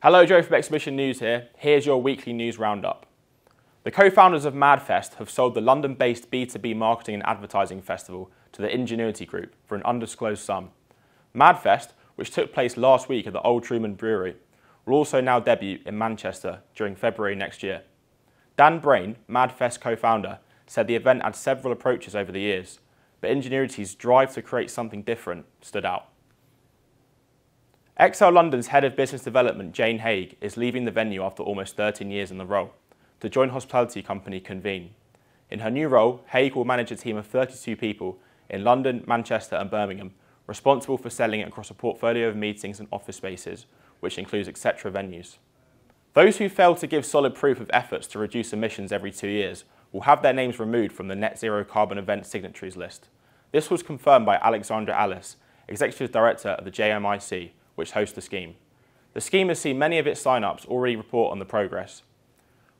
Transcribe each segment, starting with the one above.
Hello, Joe from Exhibition News here. Here's your weekly news roundup. The co founders of MadFest have sold the London based B2B marketing and advertising festival to the Ingenuity Group for an undisclosed sum. MadFest, which took place last week at the Old Truman Brewery, will also now debut in Manchester during February next year. Dan Brain, MadFest co founder, said the event had several approaches over the years, but Ingenuity's drive to create something different stood out. ExCeL London's head of business development, Jane Haigh, is leaving the venue after almost 13 years in the role to join hospitality company Convene. In her new role, Haigh will manage a team of 32 people in London, Manchester, and Birmingham, responsible for selling across a portfolio of meetings and office spaces, which includes etc. venues. Those who fail to give solid proof of efforts to reduce emissions every two years will have their names removed from the Net Zero Carbon Event signatories list. This was confirmed by Alexandra Alice, Executive Director of the JMIC, which hosts the scheme. The scheme has seen many of its sign-ups already report on the progress,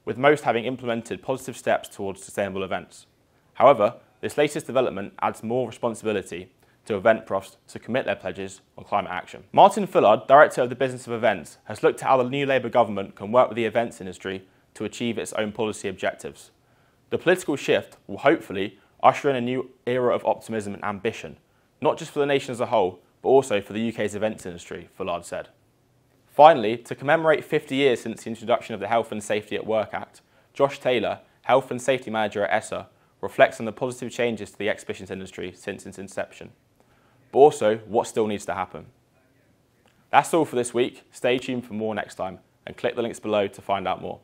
with most having implemented positive steps towards sustainable events. However, this latest development adds more responsibility to event profs to commit their pledges on climate action. Martin Fullard, Director of the Business of Events, has looked at how the new Labour government can work with the events industry to achieve its own policy objectives. The political shift will hopefully usher in a new era of optimism and ambition, not just for the nation as a whole, but also for the UK's events industry, Fullard said. Finally, to commemorate 50 years since the introduction of the Health and Safety at Work Act, Josh Taylor, Health and Safety Manager at ESSA, reflects on the positive changes to the exhibitions industry since its inception, but also what still needs to happen. That's all for this week. Stay tuned for more next time and click the links below to find out more.